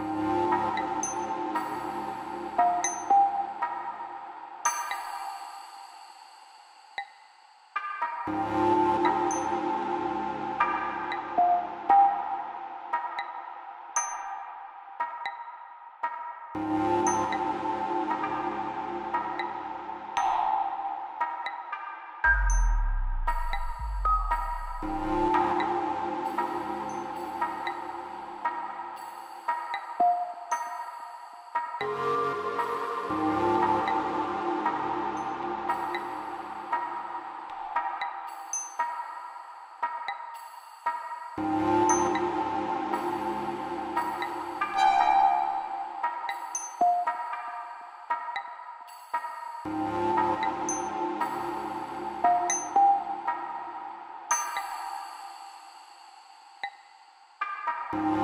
you you